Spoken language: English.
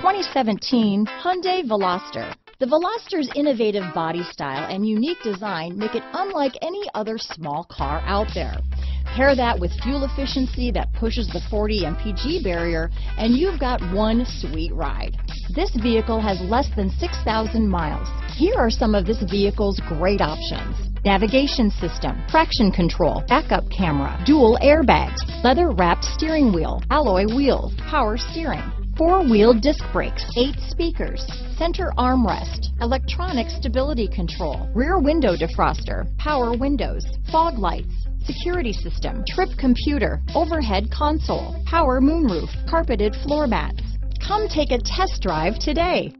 2017 Hyundai Veloster. The Veloster's innovative body style and unique design make it unlike any other small car out there. Pair that with fuel efficiency that pushes the 40 mpg barrier and you've got one sweet ride. This vehicle has less than 6,000 miles. Here are some of this vehicle's great options. Navigation system, traction control, backup camera, dual airbags, leather wrapped steering wheel, alloy wheels, power steering, four-wheel disc brakes, eight speakers, center armrest, electronic stability control, rear window defroster, power windows, fog lights, security system, trip computer, overhead console, power moonroof, carpeted floor mats. Come take a test drive today.